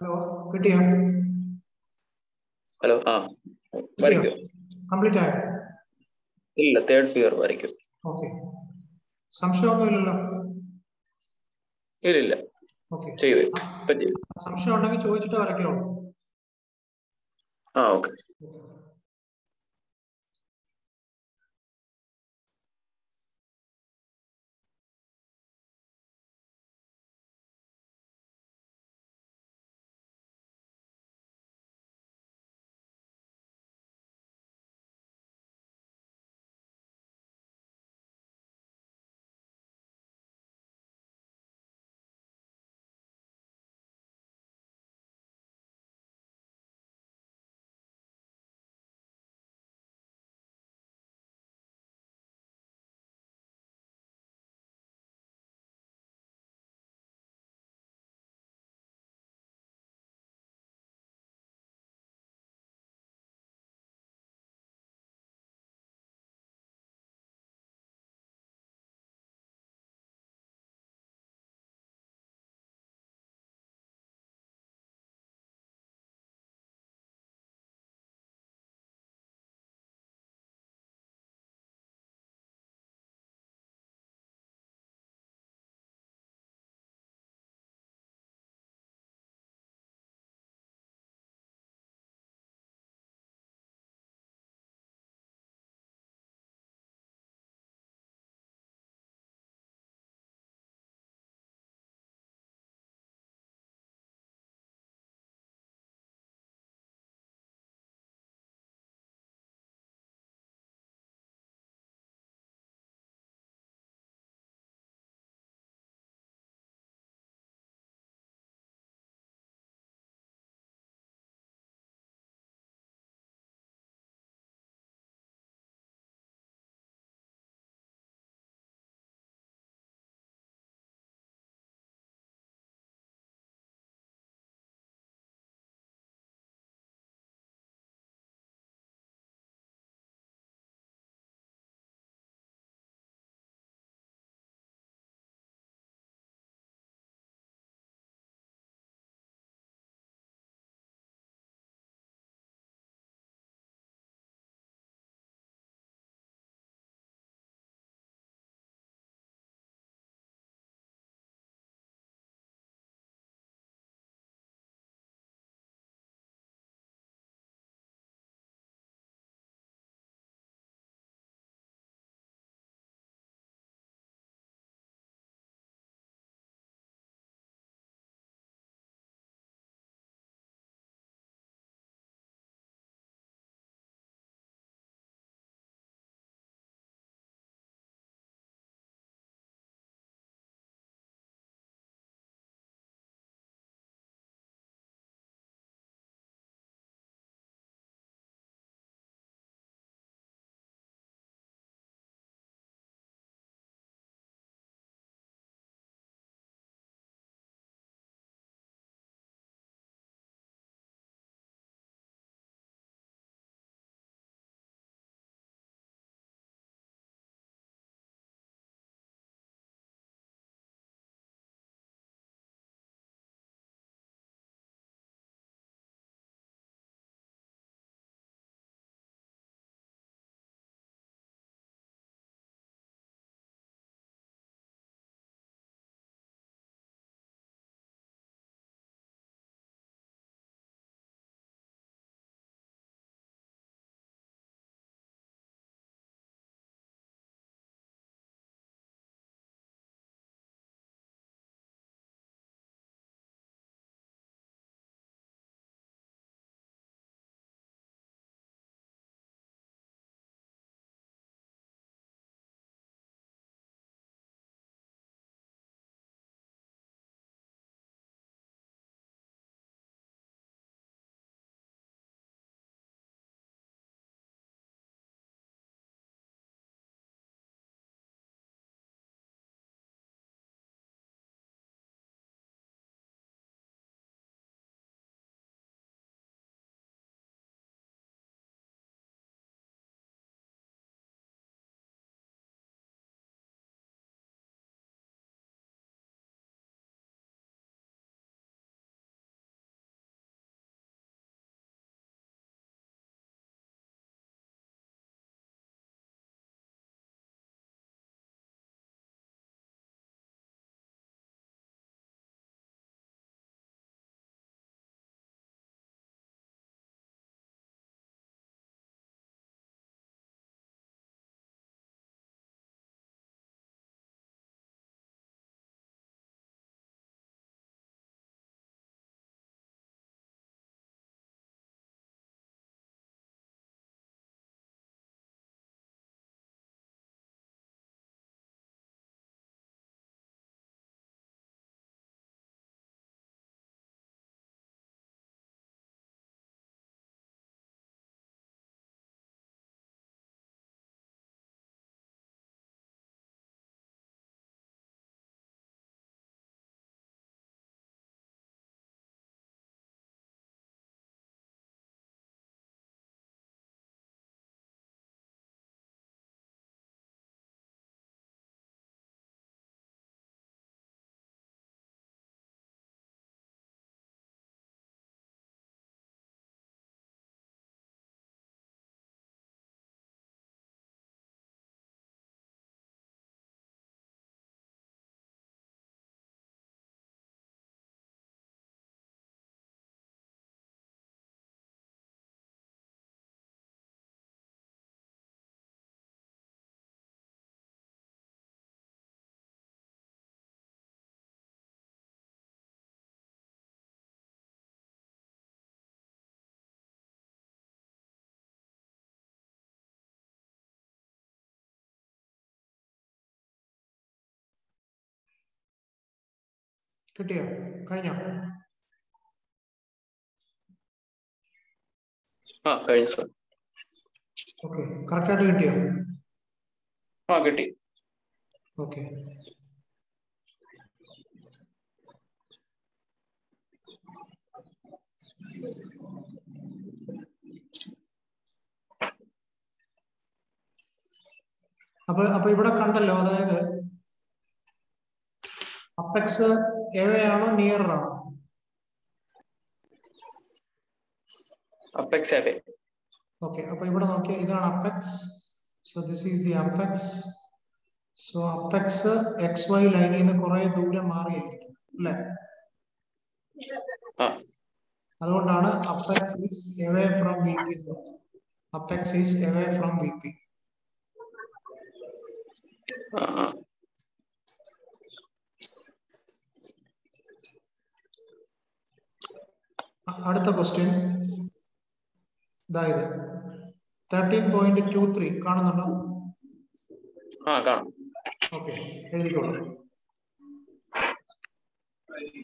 Hello കിട്ടിയോ? Hello ആ വരയ്ക്കോ. Complete ആയോ? ഇല്ല തേർഡ് ഫിഗർ വരയ്ക്കും. ഓക്കെ. സംശയമൊന്നുമില്ലല്ലോ ഇല്ല ഇല്ല ഇപ്പൊ സംശയം ഉണ്ടെങ്കിൽ ചോദിച്ചിട്ട് വരയ്ക്കോ ആ ഓക്കെ. കിട്ടിയോ? കഴിഞ്ഞോ? ആ കഴിഞ്ഞു സർ. ഓക്കെ. കറക്റ്റായിട്ട് കിട്ടിയോ? ആ കിട്ടി. ഓക്കെ. അപ്പൊ അപ്പൊ ഇവിടെ കണ്ടല്ലോ അതായത് അപ്പെക്സ് എവയാണോ നിയർ ആണോ അപ്പെക്സ് എവ ഓക്കെ അപ്പൊ ഇവിടെ നോക്കിയാൽ ഇതാണ് apex so this is the apex so apex X Y ലൈനിൽ നിന്ന് കുറെ ദൂരം മാറിയായിരിക്കും അല്ലെ? അതുകൊണ്ടാണ് apex is away from V P apex is away from V P ആ ആ അടുത്ത ക്വസ്റ്റ്യൻ ഇതായത് തേർട്ടീൻ പോയിന്റ് ടു ത്രീ കാണുന്നുണ്ടോ? ഓക്കെ എഴുതിക്കോളൂ Thank എഴുതിക്കോളൂ.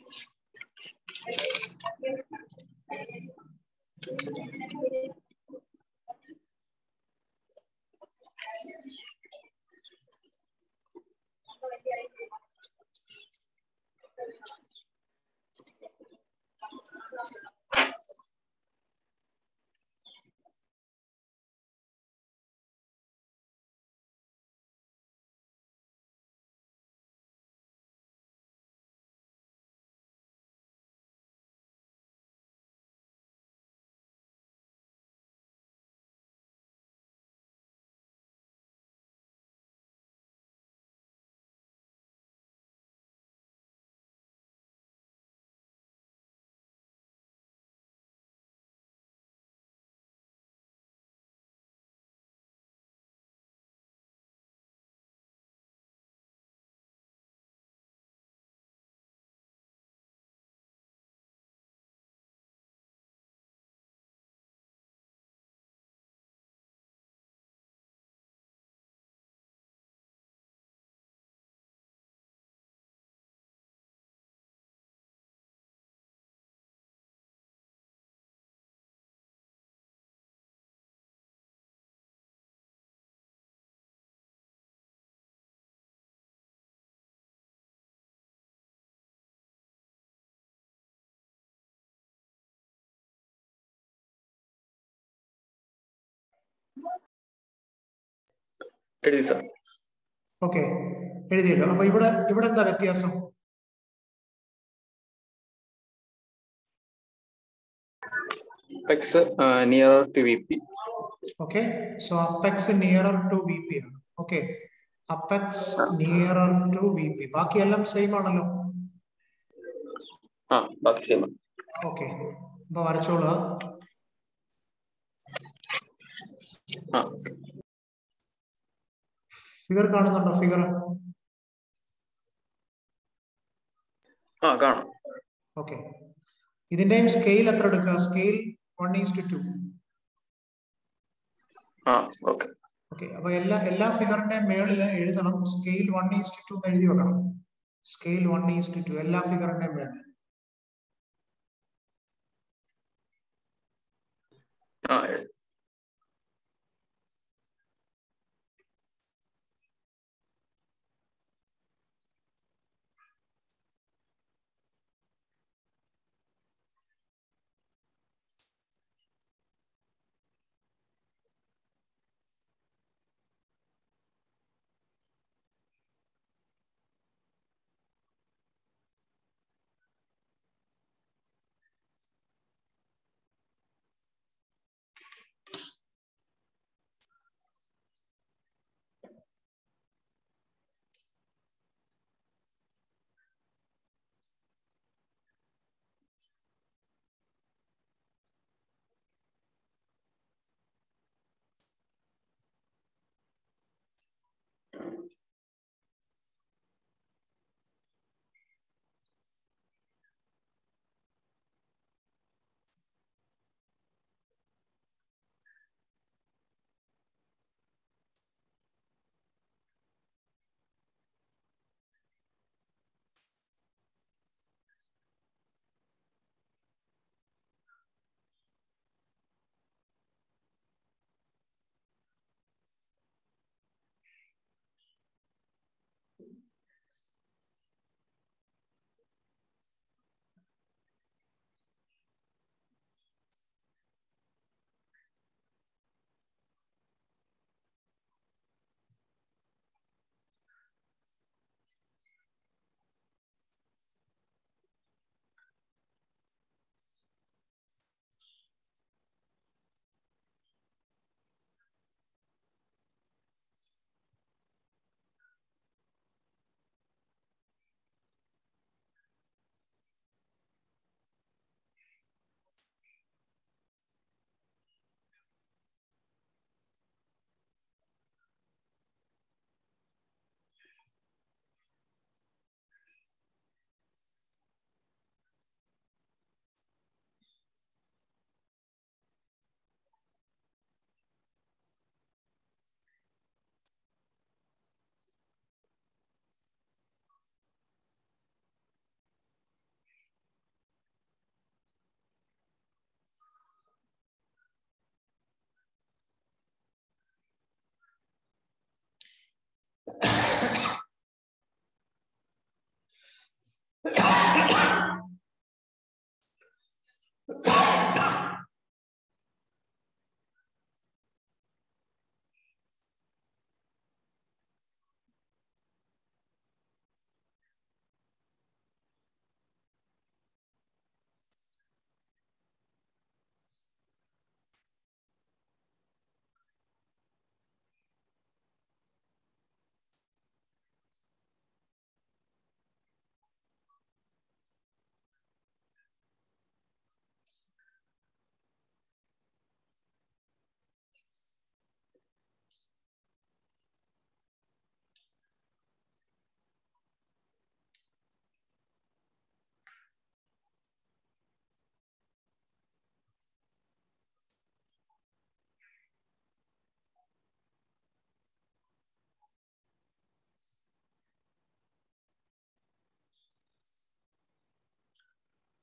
എഴുതി സർ. ഓക്കെ. എഴുതിയല്ലോ. അപ്പൊ ഇവിടെ ഇവിടെ എന്താ വ്യത്യാസം? Apex to V P okay. So apex nearer to V P ആണ്. Okay. Apex nearer to V P ബാക്കിയെല്ലാം സെയിം ആണല്ലോ. ആ ബാക്കി സെയിം ഓക്കെ. അപ്പൊ വരച്ചോളുക ആ ഫിഗർ കാണുന്നുണ്ടോ? ഫിഗർ ആ കാണാം. ഓക്കെ ഇതിന്റെയും സ്കെയിൽ എത്ര എടുക്കുക? Scale one is two okay അപ്പൊ എല്ലാ എല്ലാ ഫിഗറിന്റെയും മേളിൽ എഴുതണം. സ്കെയിൽ വൺ ഈസ് ടു എഴുതി വെക്കണം. Scale one is two two എല്ലാ ഫിഗറിന്റെയും മേളിൽ. ആ എഴുതി.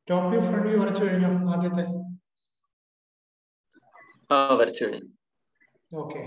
ടോപ്പ് വ്യൂ ഫ്രണ്ട് വ്യൂ വരച്ചു കഴിഞ്ഞോ ആദ്യത്തെ? ആ വരച്ചു കഴിഞ്ഞു. ഓക്കെ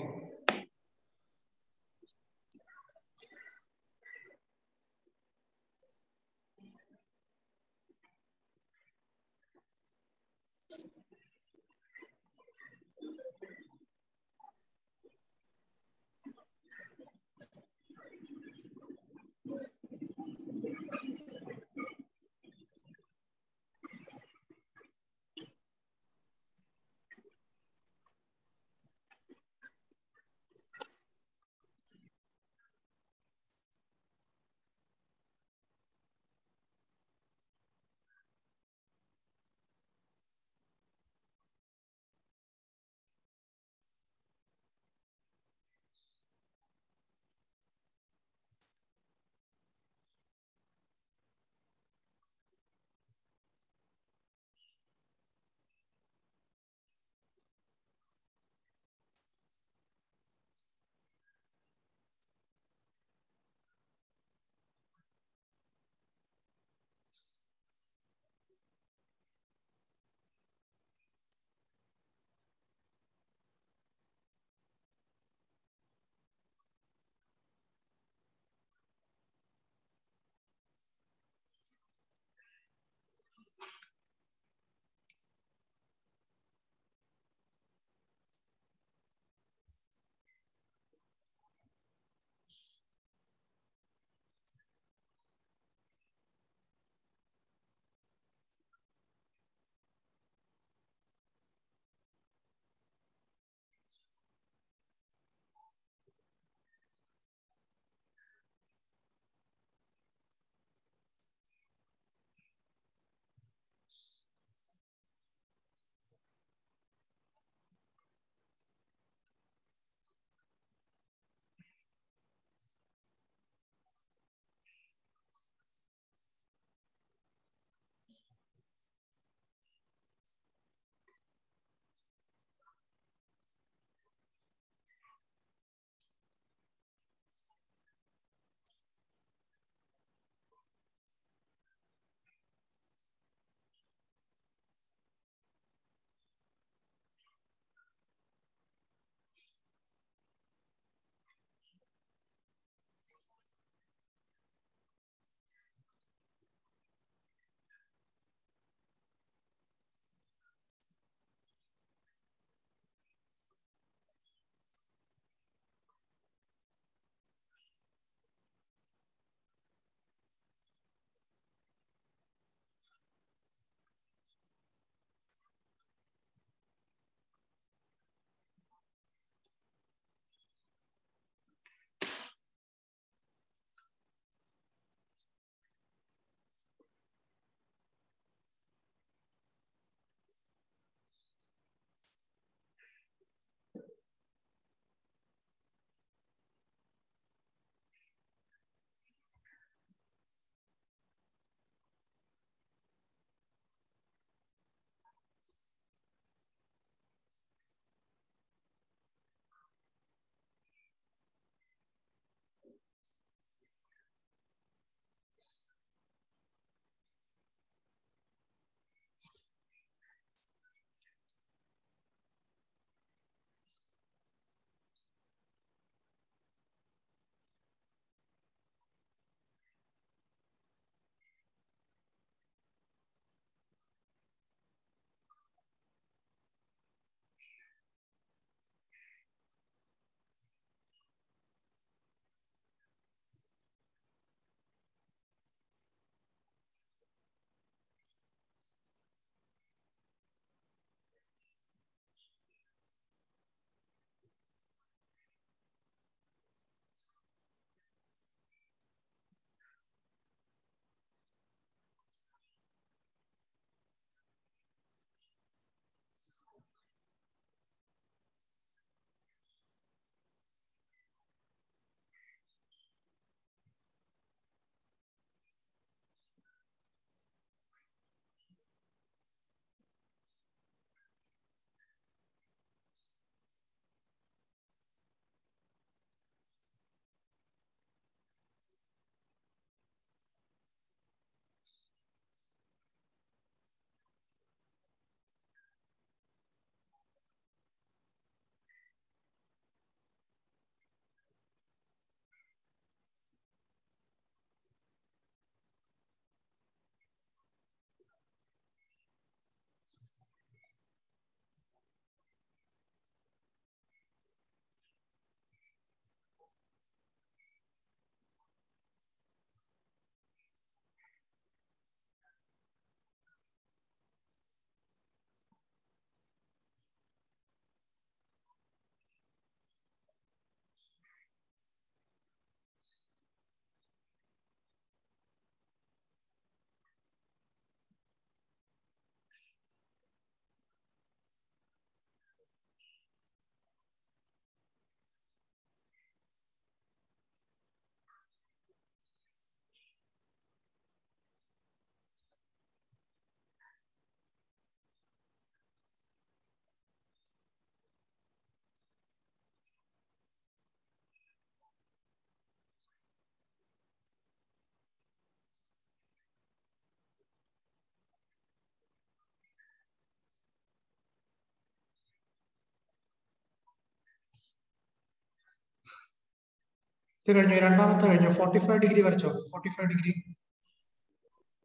ഇത് കഴിഞ്ഞു. രണ്ടാമത്തെ കഴിഞ്ഞു. ഫോർട്ടി ഫൈവ് ഡിഗ്രി വരച്ചോ? ഫോർട്ടി ഫൈവ് ഡിഗ്രി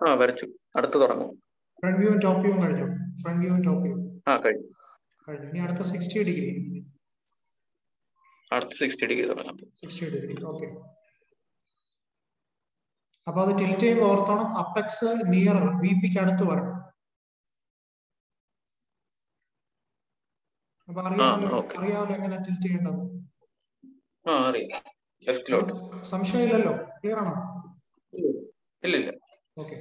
ആ വരച്ചു. അടുത്ത് തുടങ്ങും. ഫ്രണ്ട് വ്യൂവും ടോപ്പ് വ്യൂവും കഴിഞ്ഞു. ഫ്രണ്ട് വ്യൂവും ടോപ്പ് വ്യൂ ആ കഴിഞ്ഞു. കഴിഞ്ഞു. ഇനി അടുത്ത സിക്സ്റ്റി ഡിഗ്രി അടുത്ത സിക്സ്റ്റി ഡിഗ്രി തുടങ്ങാം. സിക്സ്റ്റി ഡിഗ്രി ഓക്കെ അപ്പൊ അത് ടിൽറ്റ് ചെയ്യുമ്പോൾ ഓർത്തോണം അപ്പെക്സ് നിയർ വി പിക്ക് അടുത്ത് വരണം. അപ്പൊ അറിയാമല്ലോ. അറിയാമല്ലോ എങ്ങനെ ടിൽറ്റ് ചെയ്യേണ്ടത്. ആ അറിയാം. ലെഫ്റ്റിലോട്ട് സംശയമില്ലല്ലോ. ക്ലിയർ ആണോ? ഇല്ല ഇല്ല. ഓക്കെ.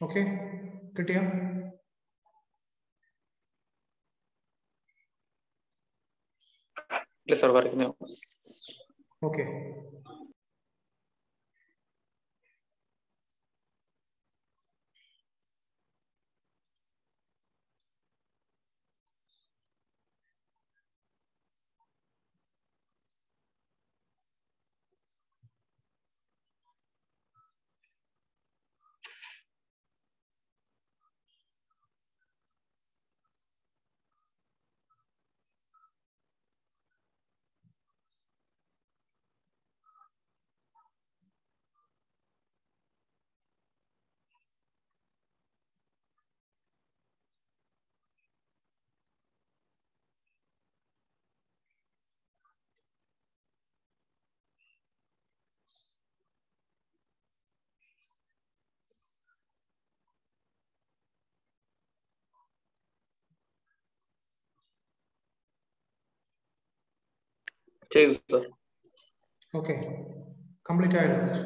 ഓക്കെ കിട്ടിയോ ഇല്ല സാർ വരയ്ക്കുന്നു ഓക്കെ ചെയ്തു സർ ഓക്കെ കംപ്ലീറ്റ് ആയിരുന്നു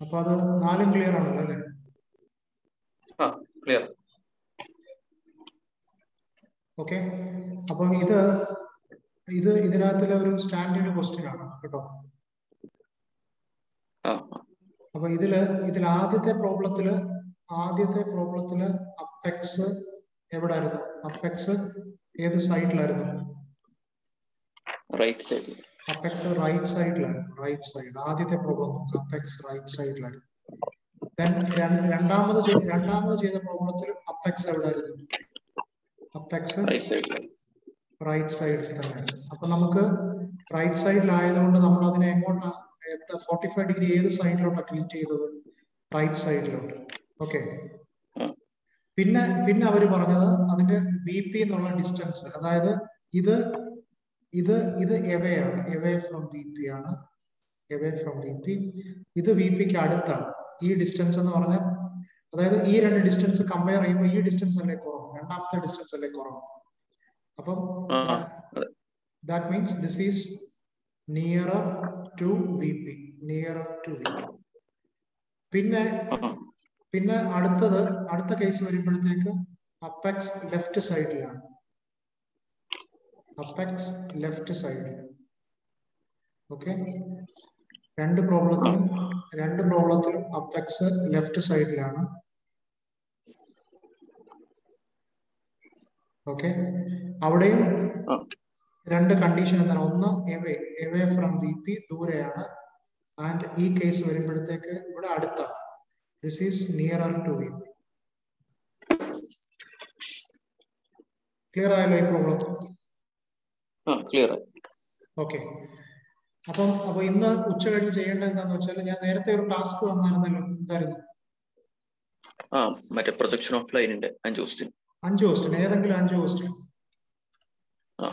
അപ്പൊ അത് നാലും ക്ലിയർ ആണല്ലോ അല്ലേ? ആ ക്ലിയർ ഓക്കെ അപ്പം ഇത് ഇത് ഇതിനകത്തിലെ ഒരു സ്റ്റാൻഡേർഡ് ക്വസ്റ്റ്യൻ ആണ് കേട്ടോ. അപ്പൊ ഇതിൽ ഇതിൽ ആദ്യത്തെ പ്രോബ്ലത്തിൽ ആദ്യത്തെ പ്രോബ്ലത്തിൽ അപ്പെക്സ് എവിടെ ആയിരുന്നു അപ്പെക്സ് ഏത് സൈഡിലായിരുന്നു റൈറ്റ് സൈഡിൽ അപെക്സ് റൈറ്റ് സൈഡിലാണ് റൈറ്റ് സൈഡ് ആദ്യത്തെ പ്രോബ്ലം നോക്കാം. അപെക്സ് റൈറ്റ് സൈഡിലാണ് ദെൻ രണ്ടാമത് രണ്ടാമത് ചെയ്ത പ്രോബ്ലത്തിലും അപെക്സ് എവിടായിരുന്നു അപെക്സ് റൈറ്റ് സൈഡിൽ തന്നെ. അപ്പൊ നമുക്ക് റൈറ്റ് സൈഡിലായതുകൊണ്ട് നമ്മൾ അതിനെ എങ്ങോട്ടാ ഫോർട്ടി ഫൈവ് ഡിഗ്രി ഏത് സൈഡിലോട്ടാ ക്ലിറ്റ് ചെയ്തത്? റൈറ്റ് സൈഡിലോട്ട് ഓക്കെ. പിന്നെ പിന്നെ അവർ പറഞ്ഞത് അതിന്റെ ബി പി എന്നുള്ള ഡിസ്റ്റൻസ് അതായത് ഇത് ഇത് ഇത് എവേ ആണ് എവേ ഫ്രം വി പി ആണ്. എവേ ഫ്രം വി പി ഇത് വി പിക്ക് അടുത്താണ്. ഈ ഡിസ്റ്റൻസ് എന്ന് പറഞ്ഞാൽ അതായത് ഈ രണ്ട് ഡിസ്റ്റൻസ് കമ്പയർ ചെയ്യുമ്പോൾ ഈ ഡിസ്റ്റൻസ് അല്ലേ കുറവ്? രണ്ടാമത്തെ ഡിസ്റ്റൻസ് അല്ലേ കുറവ്? അപ്പം that means this is means to V P to to V പിന്നെ പിന്നെ അടുത്തത് അടുത്ത കേസ് വരുമ്പോഴത്തേക്ക് അപ്പക്സ് ലെഫ്റ്റ് സൈഡിലാണ് അപ്പെക്സ് ലെഫ്റ്റ് സൈഡിൽ ഓക്കെ? രണ്ട് പ്രോബ്ലത്തിലും രണ്ട് പ്രോബ്ലത്തിലും അപ്പെക്സ് ലെഫ്റ്റ് സൈഡിലാണ്. ഓക്കെ? അവിടെയും രണ്ട് കണ്ടീഷൻ എന്താണ്? ഒന്ന് away away from B P ദൂരെയാണ്. ആൻഡ് ഈ കേസ് വരുമ്പോഴത്തേക്ക് ഇവിടെ അടുത്താണ്. This is nearer to B P clear ആയല്ലോ ഈ പ്രോബ്ലം ക്ലിയർ ഓക്കെ അപ്പം അപ്പൊ ഇന്ന് ഉച്ച കഴിഞ്ഞ് ചെയ്യേണ്ടത് എന്താന്ന് വെച്ചാൽ ഞാൻ നേരത്തെ ഒരു ടാസ്ക് തന്നായിരുന്നല്ലോ എന്തായിരുന്നു? ആ മറ്റേ പ്രൊജക്ഷൻ ഓഫ് ലൈനിന്റെ അഞ്ച് ക്വസ്റ്റ്യൻ അഞ്ച് ക്വസ്റ്റ്യൻ ഏതെങ്കിലും അഞ്ച് ക്വസ്റ്റ്യൻ.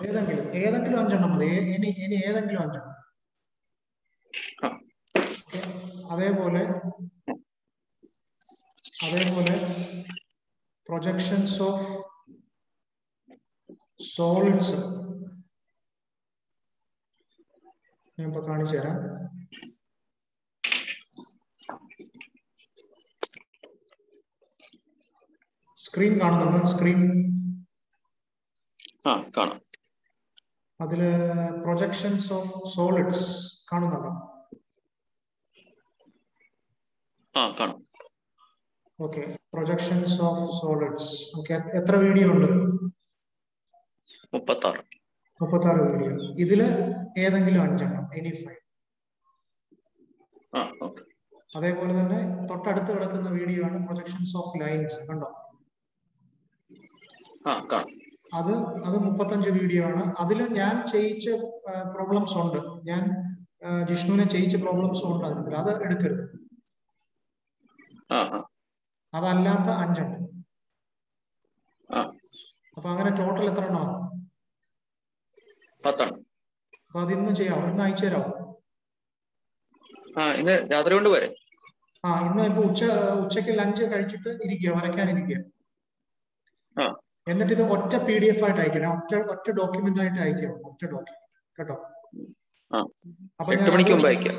ഏതെങ്കിലും ഏതെങ്കിലും അഞ്ചെണ്ണം മതി. ഇനി ഇനി ഏതെങ്കിലും അഞ്ചെണ്ണം. അതേപോലെ അതേപോലെ പ്രൊജക്ഷൻസ് ഓഫ് സോളിഡ്സ് ഞാൻ ഇപ്പൊ കാണിച്ചു തരാം. സ്ക്രീൻ കാണുന്നുണ്ടോ? സ്ക്രീൻ ആ കാണാം. അതിൽ പ്രൊജക്ഷൻസ് ഓഫ് സോളിഡ്സ് കാണുന്നുണ്ടോ? ആ കാണാം. Okay projections of solids okay എത്ര വീഡിയോ ഉണ്ട്? മുപ്പത്തി ആറ് മുപ്പത്തി ആറ് വീഡിയോ ഇതിൽ ഏതെങ്കിലും അഞ്ചെണ്ണം എനി ഫൈവ് അതേപോലെ തന്നെ തൊട്ടടുത്ത് കിടക്കുന്ന വീഡിയോ ആണ് പ്രൊജക്ഷൻസ് ഓഫ് ലൈൻസ് കണ്ടോ? അത് അത് മുപ്പത്തഞ്ച് വീഡിയോ ആണ്. അതിൽ ഞാൻ ചെയ്യിച്ച പ്രോബ്ലംസ് ഉണ്ട്. ഞാൻ ജിഷ്ണുവിനെ ചെയ്യിച്ച പ്രോബ്ലംസ് ഉണ്ട് അതിൽ അത് എടുക്കരുത്. അതല്ലാത്ത അഞ്ചെണ്ണം. അപ്പൊ അങ്ങനെ ടോട്ടൽ എത്ര എണ്ണം പത്താണ്. അപ്പൊ അത് ഇന്ന് ചെയ്യാം അയച്ചു തരാമോ ആ ഇന്ന് രാത്രി കൊണ്ട് വരെ ആ ഇന്ന് ഇപ്പൊ ഉച്ച ഉച്ചയ്ക്ക് ലഞ്ച് കഴിച്ചിട്ട് ഇരിക്കുക വരയ്ക്കാനിരിക്കുക. എന്നിട്ട് ഇത് ഒറ്റ പി ഡി എഫ് ആയിട്ട് അയക്കണം. ഒറ്റ ഒറ്റ ഡോക്യുമെന്റ് ആയിട്ട് അയക്കണം. ഒറ്റ ഡോക്യുമെന്റ് കേട്ടോ? അപ്പൊ എട്ട് മണിക്ക് മുമ്പ് അയക്കാം.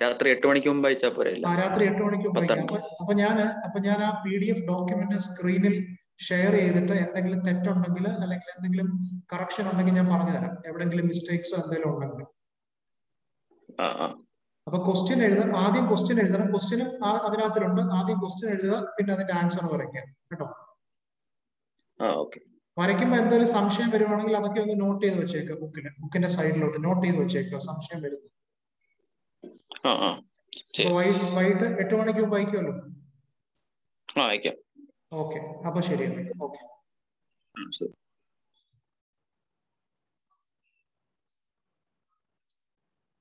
രാത്രി എട്ട് മണിക്ക് മുമ്പ് അയച്ചാൽ പോരെ. രാത്രി എട്ട് മണിക്ക് മുമ്പ് അയക്കാം. അപ്പൊ ഞാൻ അപ്പൊ ഞാൻ ആ പി ഡി എഫ് ഡോക്യുമെന്റ് സ്ക്രീനിൽ ഷെയർ ചെയ്തിട്ട് എന്തെങ്കിലും തെറ്റുണ്ടെങ്കിൽ അല്ലെങ്കിൽ എന്തെങ്കിലും കറക്ഷൻ ഉണ്ടെങ്കിൽ ഞാൻ പറഞ്ഞു തരാം. എവിടെങ്കിലും മിസ്റ്റേക്സോ എന്തെങ്കിലും ഉണ്ടെങ്കിൽ. അപ്പൊ ക്വസ്റ്റ്യൻ എഴുതാം ആദ്യം ക്വസ്റ്റ്യൻ എഴുതണം. ക്വസ്റ്റ്യനും അതിനകത്തിലുണ്ട്. ആദ്യം ക്വസ്റ്റ്യൻ എഴുതുക പിന്നെ അതിന്റെ ആൻസർ വരയ്ക്കുക. കേട്ടോ? വരയ്ക്കുമ്പോൾ എന്തെങ്കിലും സംശയം വരുവാണെങ്കിൽ അതൊക്കെ ഒന്ന് നോട്ട് ചെയ്ത് വെച്ചേക്കുക ബുക്കിന് ബുക്കിന്റെ സൈഡിലോട്ട് നോട്ട് ചെയ്ത് വെച്ചേക്കുക സംശയം വരുന്നത്. വൈകിട്ട് എട്ട് മണിക്ക് മുമ്പ് അയക്കുമല്ലോ അയക്കാം ഓക്കെ. അപ്പൊ ശരി ഓക്കെ ശരി.